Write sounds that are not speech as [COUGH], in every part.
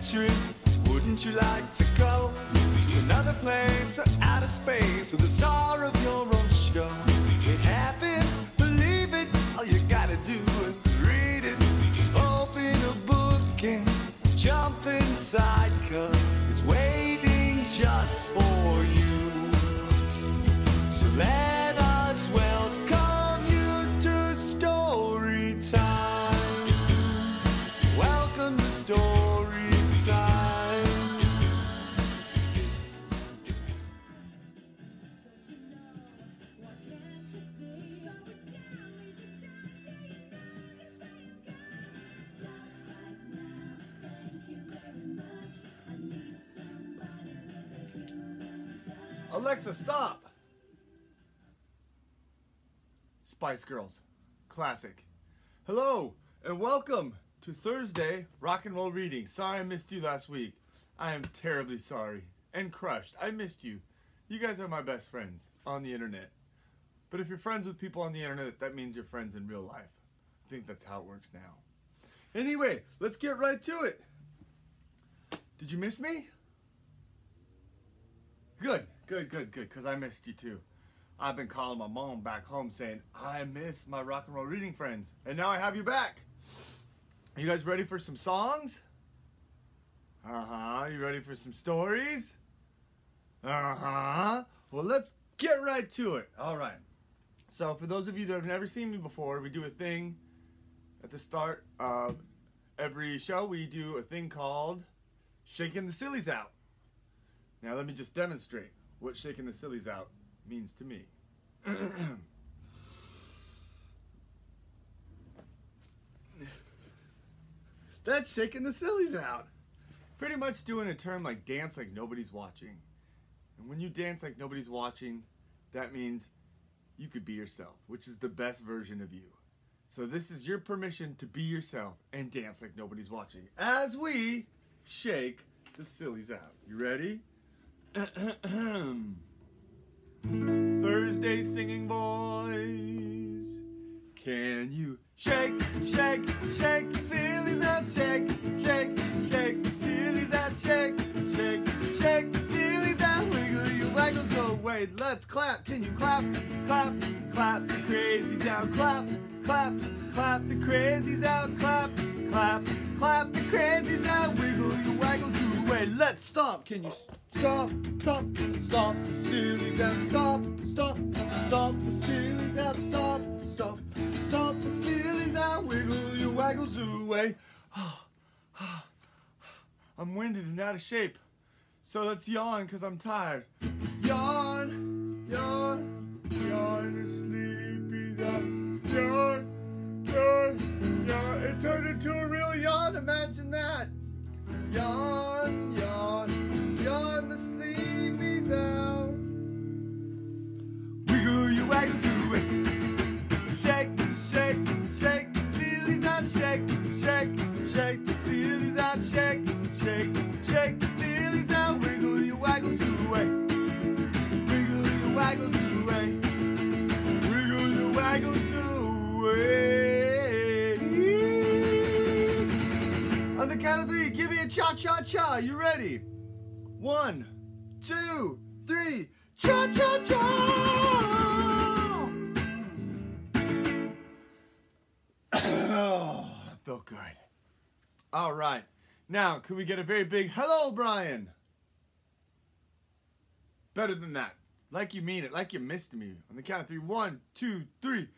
trip. Wouldn't you like to go to another place or outer space with the star of your own show? It happens, believe it. All you gotta do is read it. Open a book and jump inside, cause it's waiting just for you. Alexa, stop! Spice Girls. Classic. Hello, and welcome to Thursday Rock and Roll Reading. Sorry I missed you last week. I am terribly sorry. And crushed. I missed you. You guys are my best friends on the internet. But if you're friends with people on the internet, that means you're friends in real life. I think that's how it works now. Anyway, let's get right to it. Did you miss me? Good, good, good, good, because I missed you too. I've been calling my mom back home saying, I miss my rock and roll reading friends. And now I have you back. Are you guys ready for some songs? Uh huh. You ready for some stories? Uh huh. Well, let's get right to it. All right. So, for those of you that have never seen me before, we do a thing at the start of every show. We do a thing called Shaking the Sillies Out. Now let me just demonstrate what shaking the sillies out means to me. [CLEARS THROAT] That's shaking the sillies out. Pretty much doing a term like dance like nobody's watching. And when you dance like nobody's watching, that means you could be yourself, which is the best version of you. So this is your permission to be yourself and dance like nobody's watching as we shake the sillies out. You ready? Thursday singing boys. Can you shake, shake, shake sillies out? Shake, shake, shake sillies out. Shake, shake, shake sillies out. Wiggle your waggle. So wait, let's clap. Can you clap, clap, clap the crazies out? Clap, clap, clap the crazies out. Clap, clap, clap the crazies out. Wiggle your waggles. Wait, let's stop. Can you stop, stop, stop the sillies out? Stop, stop, stop the sillies out. Stop, stop, stop the sillies out. Wiggle your waggles away. [SIGHS] I'm winded and out of shape. So let's yawn because I'm tired. Yawn, yawn, yawn, sleepy, yawn, yawn, yawn, yawn. It turned into a real yawn. Imagine that. Yawn, yawn, yawn, the sleepy's out. Wiggle your waggles away. Shake, shake, shake the sillies out. Shake, shake, shake the sillies out. Shake, shake, shake the sillies out. Wiggle your. Wiggle your waggles away. Wiggle away. On the count of three, give me a cha cha cha. You ready? One, two, three. Cha cha cha. oh, that felt good. All right. Now, can we get a very big hello, Brian? Better than that. Like you mean it. Like you missed me. On the count of three. One, two, three.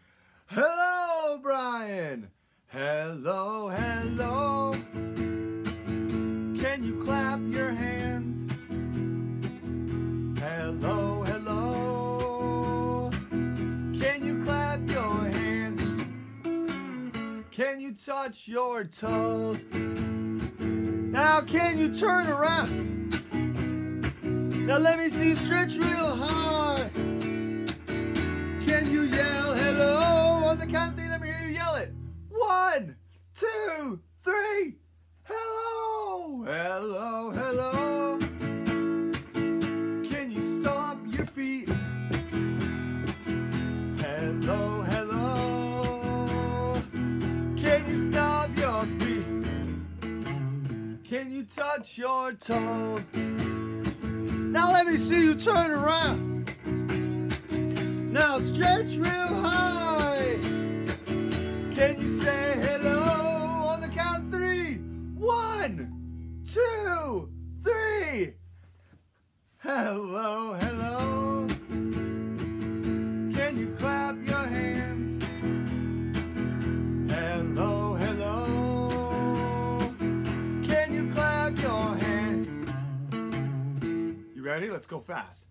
Hello, Brian. Hello, hello. Can you clap your hands? Hello, hello. Can you clap your hands? Can you touch your toes? Now, can you turn around? Now, let me see you stretch real hard. Touch? Now let me see you turn around. Now stretch real high. Can you say hello on the count of three? One, two, three. Hello, hello. Let's go fast.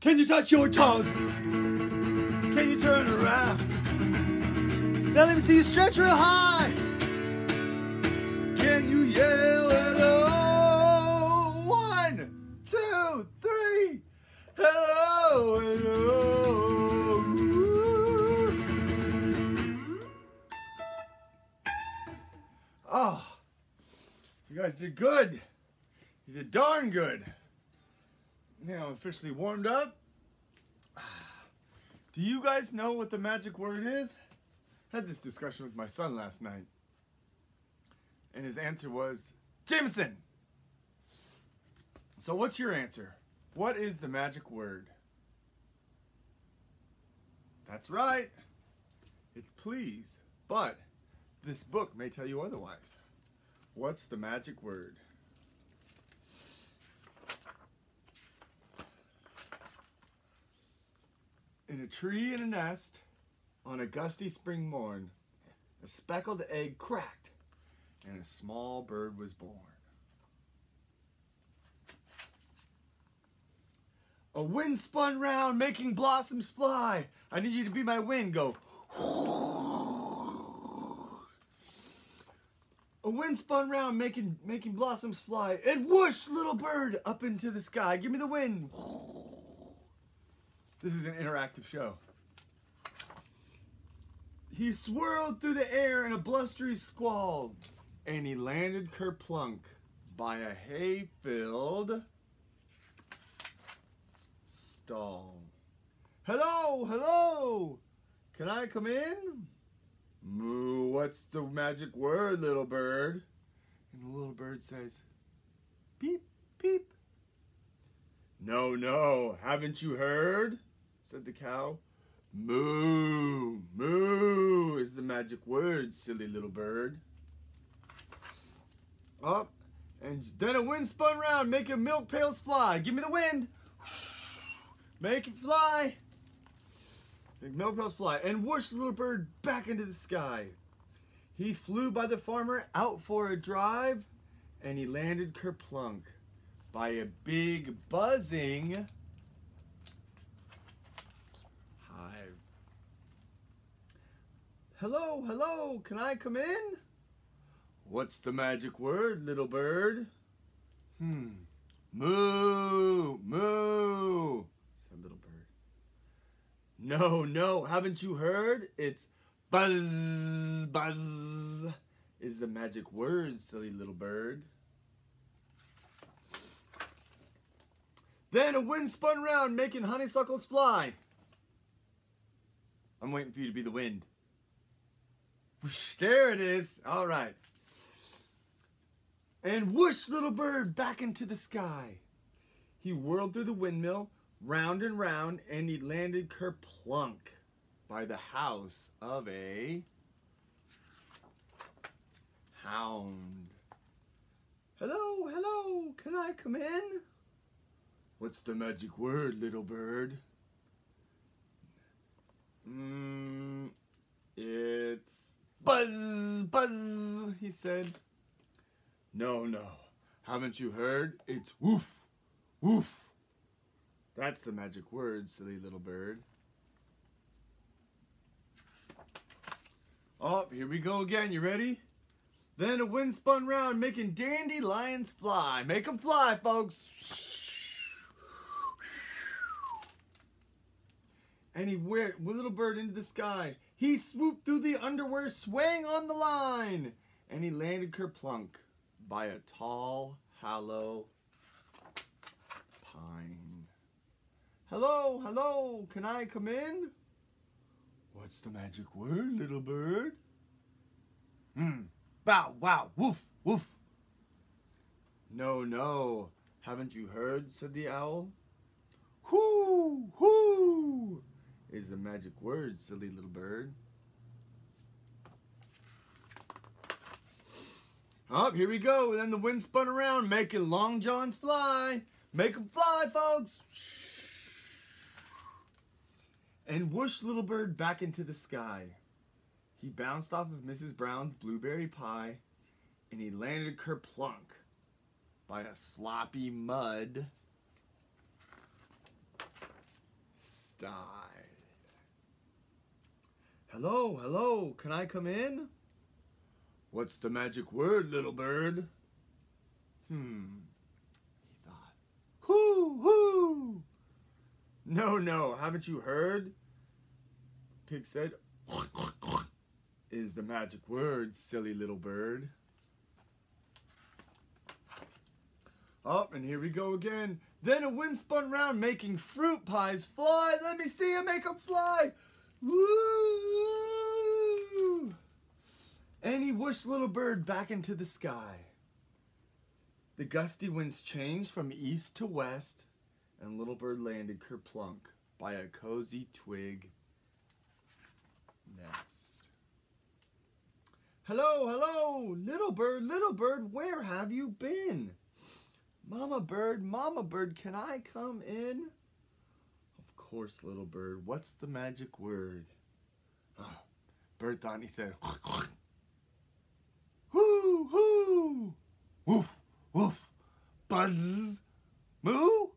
Can you touch your toes? Can you turn around? Now let me see you stretch real high. Can you yell hello? One, two, three. Hello, hello. Oh, you guys did good. You did darn good. Now officially warmed up. [SIGHS] Do you guys know what the magic word is? I had this discussion with my son last night. And his answer was Jameson. So what's your answer? What is the magic word? That's right. It's please. But this book may tell you otherwise. What's the magic word? In a tree in a nest, on a gusty spring morn, a speckled egg cracked, and a small bird was born. A wind spun round, making blossoms fly. I need you to be my wind. Go. A wind spun round, making making blossoms fly, and whoosh, little bird, up into the sky. Give me the wind. This is an interactive show. He swirled through the air in a blustery squall, and he landed kerplunk by a hay-filled stall. Hello, hello. Can I come in? Moo, what's the magic word, little bird? And the little bird says, Beep, beep. No, no, haven't you heard? Said the cow. Moo, moo is the magic word, silly little bird. Up, and then a wind spun round, making milk pails fly. Give me the wind. [SIGHS] Make it fly. Make milk pails fly. And whoosh the little bird back into the sky. He flew by the farmer out for a drive, and he landed kerplunk by a big buzzing Hello, hello, can I come in? What's the magic word, little bird? Hmm. Moo, moo, said little bird. No, no, haven't you heard? It's buzz, buzz is the magic word, silly little bird. Then a wind spun round, making honeysuckles fly. I'm waiting for you to be the wind. [LAUGHS] There it is. All right. And whoosh, little bird, back into the sky. He whirled through the windmill, round and round, and he landed kerplunk by the house of a hound. Hello, hello, can I come in? What's the magic word, little bird? Mmm, it's buzz, buzz, he said. No, no, haven't you heard? It's woof, woof. That's the magic word, silly little bird. Oh, here we go again. You ready? Then a wind spun round, making dandelions fly. Make 'em fly, folks. And he went little bird into the sky. He swooped through the underwear, swaying on the line. And he landed kerplunk by a tall, hollow pine. Hello, hello, can I come in? What's the magic word, little bird? Hmm. Bow, wow, woof, woof. No, no, haven't you heard? said the owl. Whoo, whoo, is the magic word, silly little bird. Oh, here we go. And then the wind spun around, making long johns fly. Make them fly, folks. And whoosh little bird back into the sky. He bounced off of Mrs. Brown's blueberry pie, and he landed kerplunk by a sloppy mud stide. Hello, hello, can I come in? What's the magic word, little bird? Hmm, he thought. Whoo, whoo! No, no, haven't you heard? Pig said, is the magic word, silly little bird. Oh, and here we go again. Then a wind spun round, making fruit pies fly. Let me see you make them fly. Woo! And he whooshed little bird back into the sky. The gusty winds changed from east to west, and little bird landed kerplunk by a cozy twig nest. Hello, hello, little bird, little bird, where have you been? Mama bird, mama bird, can I come in? Course, little bird. What's the magic word? Oh, bird thought and he said, [LAUGHS] Hoo, hoo, woof, woof, buzz, moo.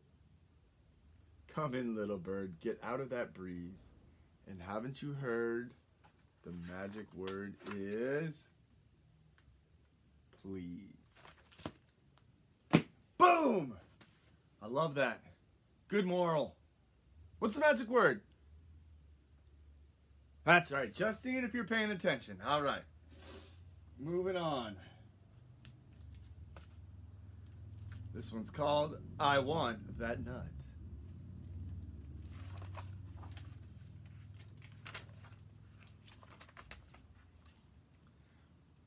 Come in, little bird, get out of that breeze. And haven't you heard the magic word is please? Boom! I love that. Good moral. What's the magic word? That's right. Just seeing if you're paying attention. All right. Moving on. This one's called I Want That Nut.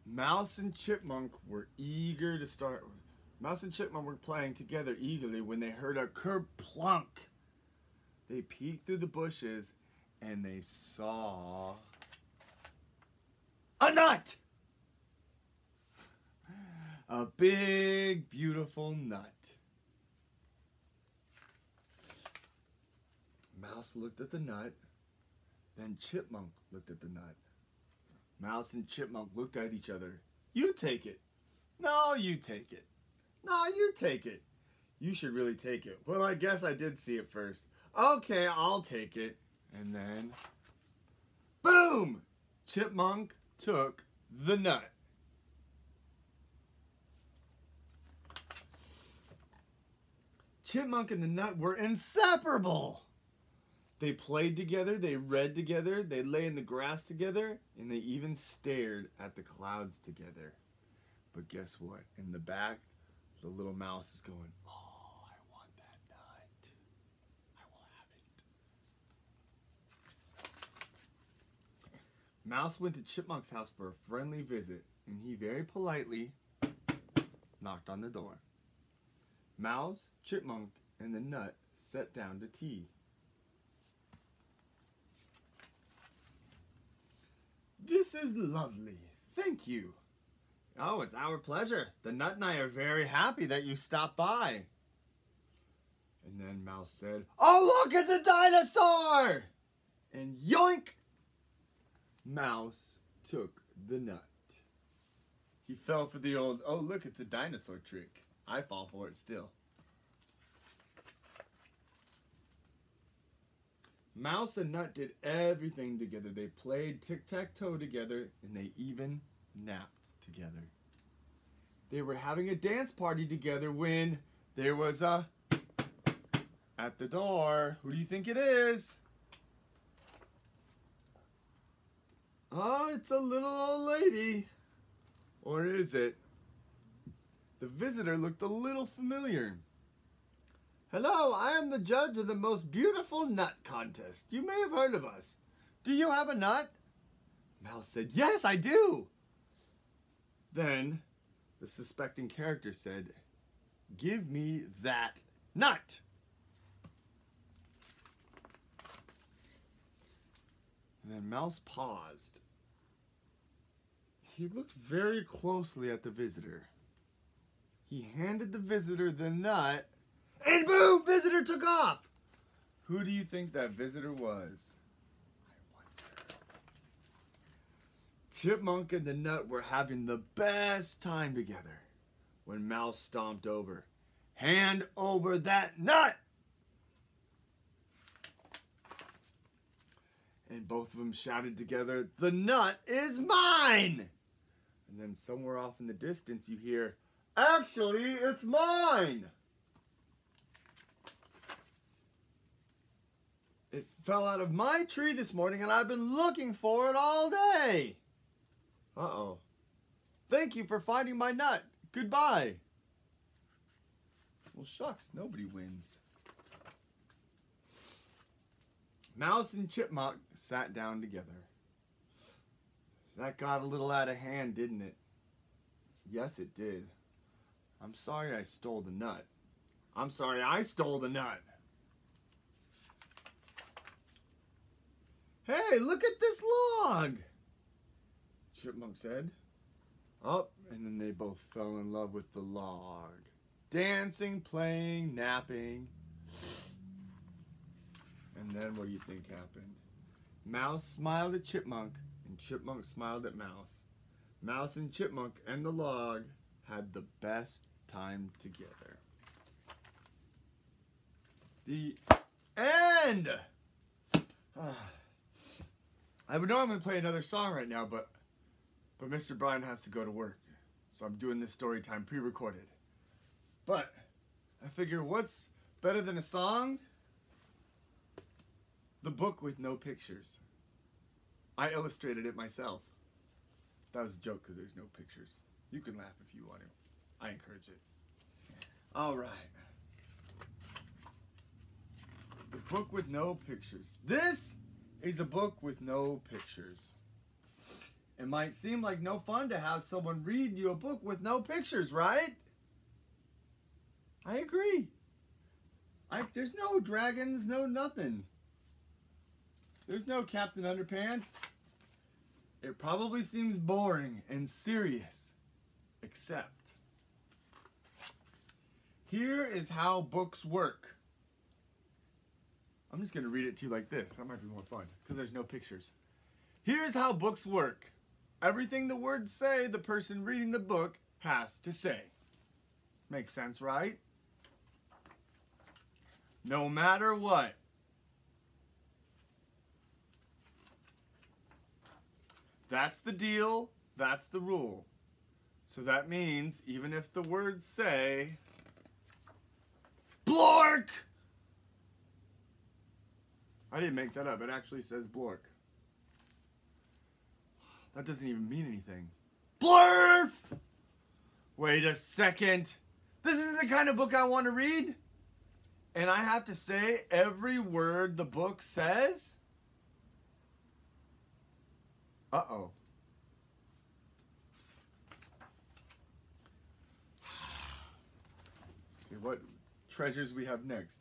Mouse and Chipmunk were eager to start Mouse and Chipmunk were playing together eagerly when they heard a kerplunk. They peeked through the bushes and they saw a nut! A big, beautiful nut. Mouse looked at the nut, then Chipmunk looked at the nut. Mouse and Chipmunk looked at each other. You take it. No, you take it. No, you take it. You should really take it. Well, I guess I did see it first. Okay, I'll take it. And then, boom! Chipmunk took the nut. Chipmunk and the nut were inseparable. They played together, they read together, they lay in the grass together, and they even stared at the clouds together. But guess what? In the back, the little mouse is going, Oh, I want that nut. I will have it. Mouse went to Chipmunk's house for a friendly visit, and he very politely knocked on the door. Mouse, Chipmunk, and the nut sat down to tea. This is lovely. Thank you. Oh, it's our pleasure. The Nut and I are very happy that you stopped by. And then Mouse said, Oh, look, it's a dinosaur! And yoink! Mouse took the nut. He fell for the old, oh, look, it's a dinosaur trick. I fall for it still. Mouse and Nut did everything together. They played tic-tac-toe together, and they even napped together. They were having a dance party together when there was a at the door. Who do you think it is? Oh, it's a little old lady. Or is it? The visitor looked a little familiar. Hello, I am the judge of the most beautiful nut contest. You may have heard of us. Do you have a nut? Mouse said, Yes, I do. Then the suspecting character said, Give me that nut. And then Mouse paused. He looked very closely at the visitor. He handed the visitor the nut, and boom! Visitor took off! Who do you think that visitor was? Chipmunk and the nut were having the best time together when Mouse stomped over. Hand over that nut! And both of them shouted together, The nut is mine! And then somewhere off in the distance you hear, Actually, it's mine! It fell out of my tree this morning and I've been looking for it all day. Uh-oh. Thank you for finding my nut. Goodbye. Well, shucks, nobody wins. Mouse and Chipmunk sat down together. That got a little out of hand, didn't it? Yes, it did. I'm sorry I stole the nut. I'm sorry I stole the nut. Hey, look at this log! Chipmunk said. Up, oh, and then they both fell in love with the log. Dancing, playing, napping. And then what do you think happened? Mouse smiled at Chipmunk, Chipmunk smiled at Mouse. Mouse and Chipmunk and the log had the best time together. The end! Ah. I would normally play another song right now, but but Mr. Brian has to go to work. So I'm doing this story time pre-recorded. But I figure what's better than a song? The book with no pictures. I illustrated it myself. That was a joke because there's no pictures. You can laugh if you want to. I encourage it. All right. The book with no pictures. This is a book with no pictures. It might seem like no fun to have someone read you a book with no pictures, right? I agree. I, there's no dragons, no nothing. There's no Captain Underpants. It probably seems boring and serious, except here is how books work. I'm just going to read it to you like this. That might be more fun because there's no pictures. Here's how books work. Everything the words say, the person reading the book has to say. Makes sense, right? No matter what. That's the deal. That's the rule. So that means even if the words say Blork! I didn't make that up. It actually says Blork. That doesn't even mean anything. Blurf! Wait a second. This isn't the kind of book I want to read. And I have to say every word the book says. Uh-oh. [SIGHS] see what treasures we have next.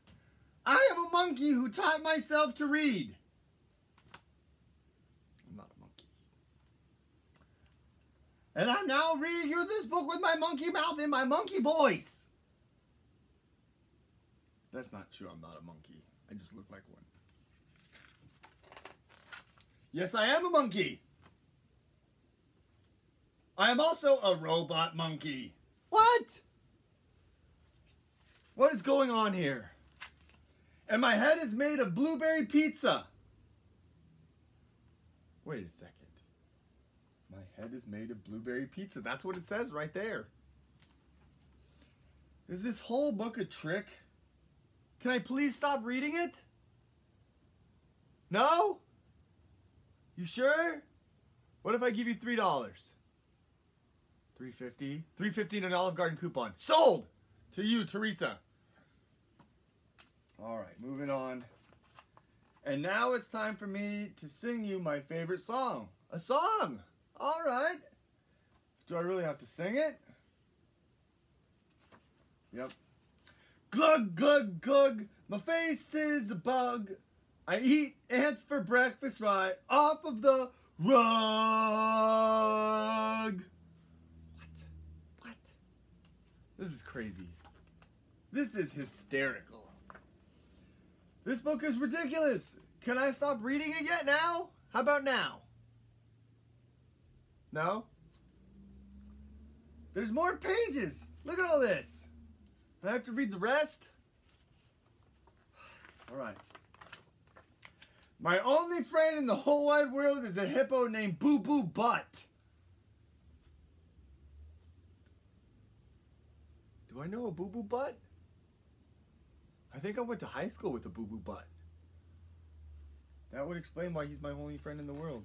I am a monkey who taught myself to read. I'm not a monkey. And I'm now reading you this book with my monkey mouth and my monkey voice. That's not true. I'm not a monkey. I just look like one. Yes, I am a monkey. I am also a robot monkey. What? What is going on here? And my head is made of blueberry pizza. Wait a second. My head is made of blueberry pizza. That's what it says right there. Is this whole book a trick? Can I please stop reading it? No? You sure? What if I give you $3? 350 350 and an Olive Garden coupon. Sold! To you, Teresa. All right, moving on. And now it's time for me to sing you my favorite song. A song! All right. Do I really have to sing it? Yep. Glug, glug, glug. My face is a bug. I eat ants for breakfast right off of the rug. What? What? This is crazy. This is hysterical. This book is ridiculous. Can I stop reading it yet now? How about now? No? There's more pages. Look at all this. I have to read the rest? [SIGHS] All right. My only friend in the whole wide world is a hippo named Boo Boo Butt. Do I know a Boo Boo Butt? I think I went to high school with a Boo Boo Butt. That would explain why he's my only friend in the world.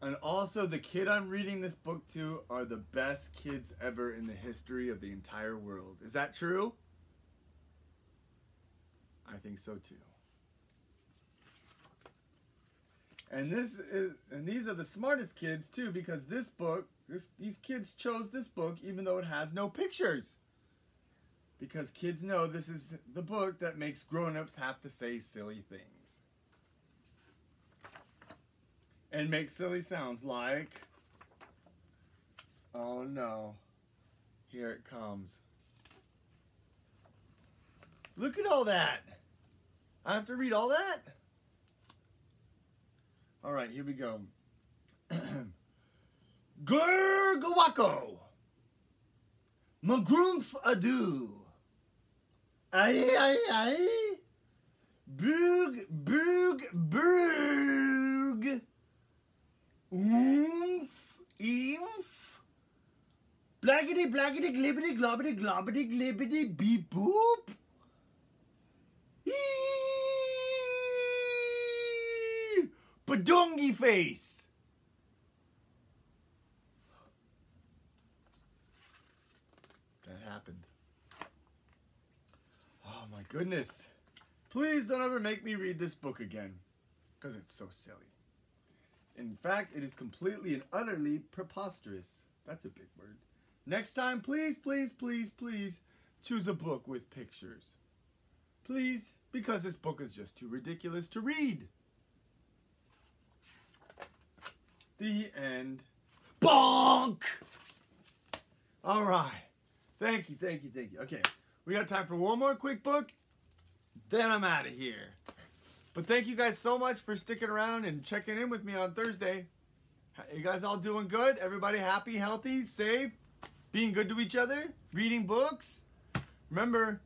And also, the kid I'm reading this book to are the best kids ever in the history of the entire world. Is that true? I think so too. And this is and these are the smartest kids too because this book, this these kids chose this book even though it has no pictures. Because kids know this is the book that makes grown-ups have to say silly things. And make silly sounds like Oh no. Here it comes. Look at all that. I have to read all that? All right, here we go. [CLEARS THROAT] Gurgawako. Magroomf adu. Aye, aye, aye. Boog, boog, boog. Oomph, oomph. Blackety, blackety, glibbity, globbity, globbity, glibbity, beep, boop. Eee! Badongi face. That happened. Oh my goodness. Please don't ever make me read this book again. Because it's so silly. In fact, it is completely and utterly preposterous. That's a big word. Next time, please, please, please, please choose a book with pictures. Please, because this book is just too ridiculous to read. The end. Bonk! All right. Thank you, thank you, thank you. Okay, we got time for one more quick book. Then I'm out of here. But thank you guys so much for sticking around and checking in with me on Thursday. You guys all doing good? Everybody happy, healthy, safe, being good to each other, reading books? Remember,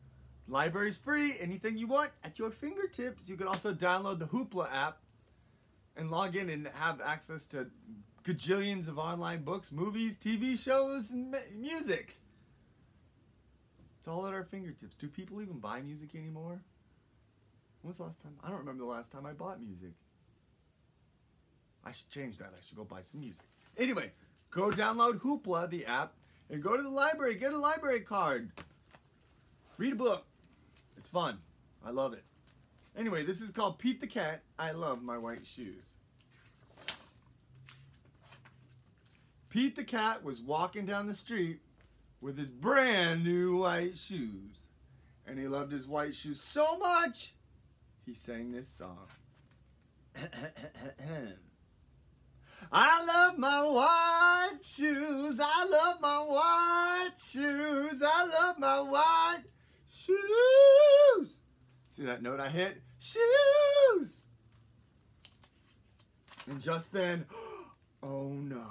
library's free. Anything you want at your fingertips. You can also download the Hoopla app and log in and have access to gajillions of online books, movies, TV shows, and music. It's all at our fingertips. Do people even buy music anymore? When was the last time? I don't remember the last time I bought music. I should change that. I should go buy some music. Anyway, go download Hoopla, the app, and go to the library. Get a library card. Read a book. It's fun. I love it. Anyway, this is called Pete the Cat. I love my white shoes. Pete the Cat was walking down the street with his brand new white shoes. And he loved his white shoes so much he sang this song. [CLEARS THROAT] I love my white shoes. I love my white shoes. I love my white shoes. See that note I hit? Shoes. And just then, [GASPS] oh no.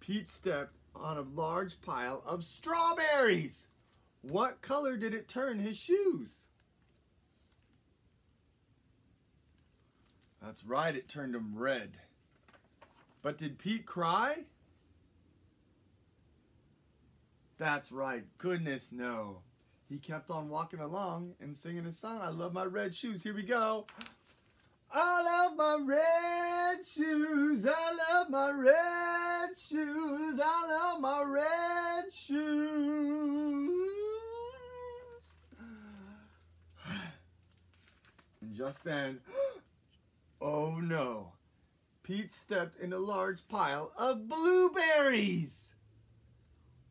Pete stepped on a large pile of strawberries. What color did it turn his shoes? That's right, it turned them red. But did Pete cry? That's right, goodness no. He kept on walking along and singing his song, I love my red shoes. Here we go. I love my red shoes. I love my red shoes. I love my red shoes. [SIGHS] And just then, Oh no. Pete stepped in a large pile of blueberries.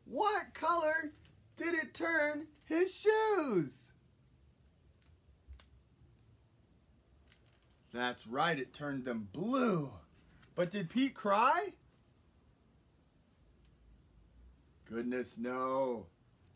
What color did it turn his shoes? That's right, it turned them blue. But did Pete cry? Goodness, no.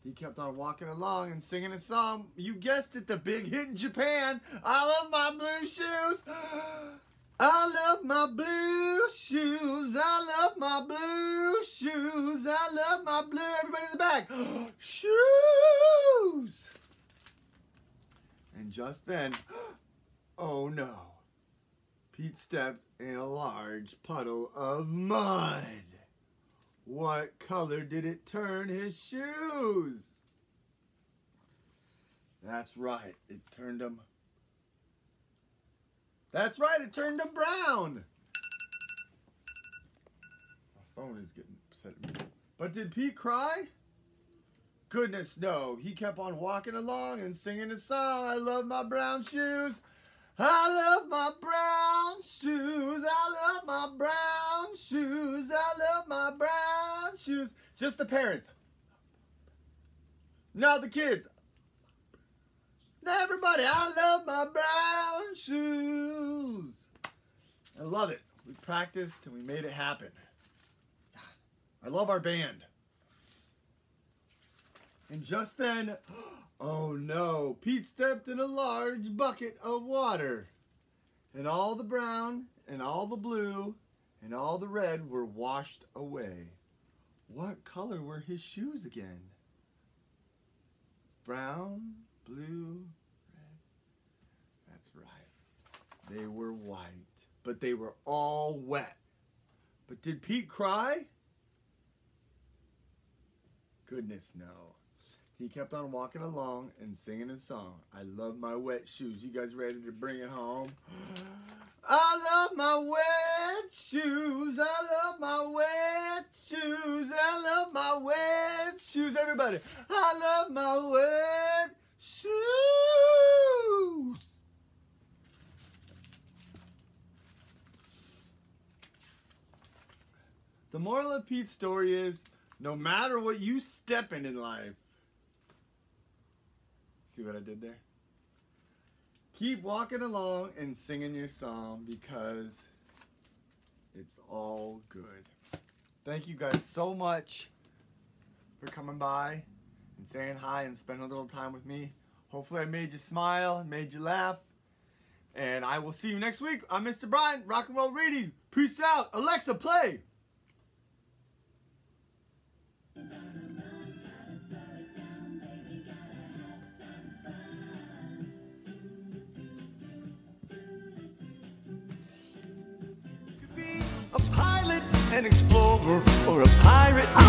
He kept on walking along and singing a song. You guessed it, the big hit in Japan. I love my blue shoes. [GASPS] I love my blue shoes. I love my blue shoes. I love my blue. Everybody in the back. [GASPS] shoes. And just then, [GASPS] oh no. Pete stepped in a large puddle of mud. What color did it turn his shoes? That's right, it turned them. That's right, it turned them brown. My phone is getting upset at me. But did Pete cry? Goodness, no. He kept on walking along and singing a song. I love my brown shoes. I love my brown shoes. I love my brown shoes. I love my brown shoes. Just the parents. Not the kids. Everybody, I love my brown shoes. I love it. We practiced and we made it happen. I love our band. And just then, [GASPS] Oh no, Pete stepped in a large bucket of water. And all the brown and all the blue and all the red were washed away. What color were his shoes again? Brown, blue, red. That's right. They were white, but they were all wet. But did Pete cry? Goodness no. He kept on walking along and singing his song. I love my wet shoes. You guys ready to bring it home? [GASPS] I love my wet shoes. I love my wet shoes. I love my wet shoes. Everybody, I love my wet shoes. The moral of Pete's story is no matter what you step in in life, See what I did there? Keep walking along and singing your song because it's all good. Thank you guys so much for coming by and saying hi and spending a little time with me. Hopefully I made you smile made you laugh. And I will see you next week. I'm Mr. Brian, Rock and Roll Radio. Peace out. Alexa, play. An explorer or a pirate.